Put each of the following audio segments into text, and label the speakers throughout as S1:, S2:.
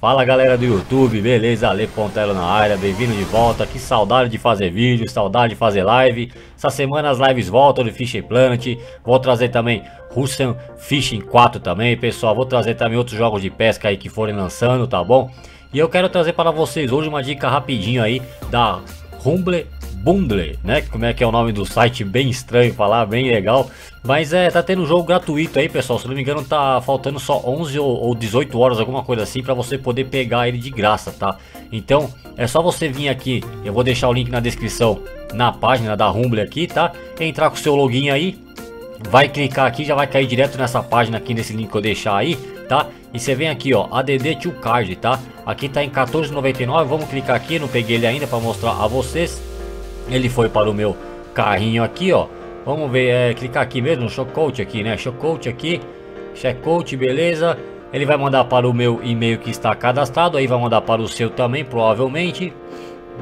S1: Fala galera do YouTube, beleza? Ale Pontelo na área, bem-vindo de volta. Que saudade de fazer vídeo, saudade de fazer live. Essa semana as lives voltam do Fishing Planet. Vou trazer também Russian Fishing 4 também, pessoal. Vou trazer também outros jogos de pesca aí que forem lançando, tá bom? E eu quero trazer para vocês hoje uma dica rapidinho aí da Humble Bundle, né? Como é que é o nome do site, bem estranho falar, bem legal. Mas é, tá tendo um jogo gratuito aí, pessoal. Se não me engano, tá faltando só 11 ou, ou 18 horas, alguma coisa assim, para você poder pegar ele de graça, tá? Então, é só você vir aqui, eu vou deixar o link na descrição, na página da Humble aqui, tá? Entrar com o seu login aí, vai clicar aqui, já vai cair direto nessa página aqui, nesse link que eu deixar aí, tá? E você vem aqui, ó, ADD to Card, tá? Aqui tá em 14,99, vamos clicar aqui, não peguei ele ainda para mostrar a vocês. Ele foi para o meu carrinho aqui, ó. Vamos ver, é, clicar aqui mesmo no Showcoach aqui, né? Showcoach aqui, Checkout, beleza. Ele vai mandar para o meu e-mail que está cadastrado, aí vai mandar para o seu também, provavelmente.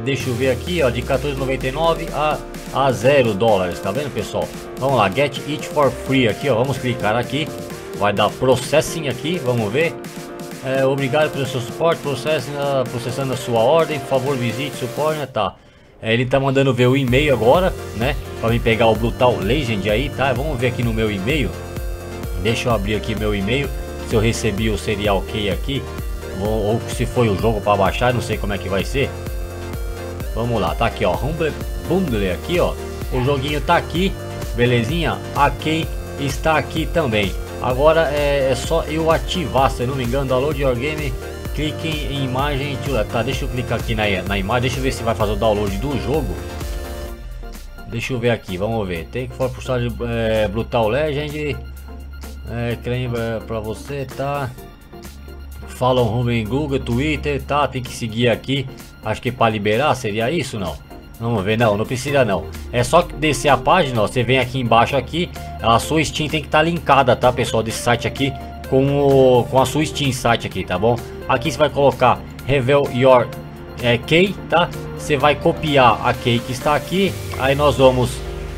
S1: Deixa eu ver aqui, ó, de 14,99 a, a 0 dólares, tá vendo, pessoal? Vamos lá, Get It For Free aqui, ó, vamos clicar aqui. Vai dar Processing aqui, vamos ver. É, obrigado pelo seu suporte, processando a sua ordem, por favor visite suporte, né, tá. É, ele tá mandando ver o e-mail agora, né? Pra me pegar o Brutal Legend aí, tá? Vamos ver aqui no meu e-mail. Deixa eu abrir aqui meu e-mail. Se eu recebi o serial key aqui. Ou, ou se foi o jogo para baixar, não sei como é que vai ser. Vamos lá, tá aqui ó. Humble Bundle aqui ó. O joguinho tá aqui, belezinha? A key está aqui também. Agora é, é só eu ativar, se não me engano, download your game clique em imagem tá deixa eu clicar aqui na, na imagem deixa eu ver se vai fazer o download do jogo. Deixa eu ver aqui vamos ver. Tem que for puxar de é, brutal legend. É, claim é, pra você tá. Follow home em google twitter tá tem que seguir aqui. Acho que para liberar seria isso não? Vamos ver, não, não precisa não. É só descer a página, ó, você vem aqui embaixo aqui, a sua Steam tem que estar tá linkada, tá, pessoal, desse site aqui com, o, com a sua Steam site aqui, tá bom? Aqui você vai colocar Reveal Your é, Key, tá? Você vai copiar a key que está aqui. Aí nós vamos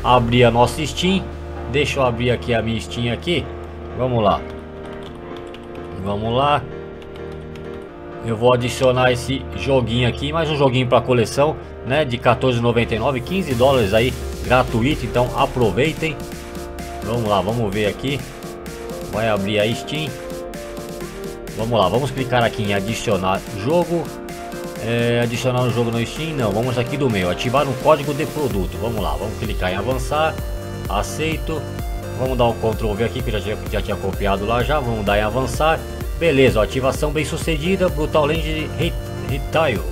S1: abrir a nossa Steam. Deixa eu abrir aqui a minha Steam aqui. Vamos lá. Vamos lá. Eu vou adicionar esse joguinho aqui, mais um joguinho para coleção, né, de 14,99, 15 dólares aí, gratuito, então aproveitem. Vamos lá, vamos ver aqui. Vai abrir a Steam. Vamos lá, vamos clicar aqui em adicionar jogo. É, adicionar um jogo no Steam, não, vamos aqui do meio, ativar um código de produto. Vamos lá, vamos clicar em avançar, aceito. Vamos dar um Ctrl V aqui que já, já tinha copiado lá já. Vamos dar em avançar. Beleza, ativação bem sucedida. Brutal Land Retail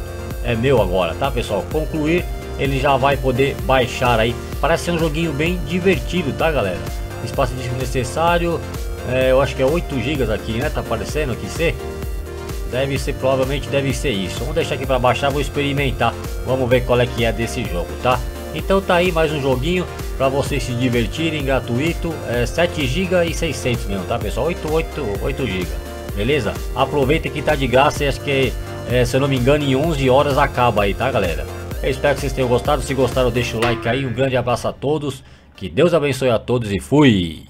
S1: é meu agora, tá pessoal? Concluir, ele já vai poder baixar aí. Parece ser um joguinho bem divertido, tá galera? Espaço de necessário, é, eu acho que é 8 GB aqui, né? Tá aparecendo aqui ser? Deve ser, provavelmente deve ser isso. Vamos deixar aqui para baixar, vou experimentar. Vamos ver qual é que é desse jogo, tá? Então tá aí mais um joguinho para vocês se divertirem, gratuito. É 7 GB e 600 mesmo, tá pessoal? 8, 8, 8 GB. Beleza? Aproveita que tá de graça e acho que, é, se eu não me engano, em 11 horas acaba aí, tá galera? Eu espero que vocês tenham gostado. Se gostaram, deixa o like aí. Um grande abraço a todos. Que Deus abençoe a todos e fui!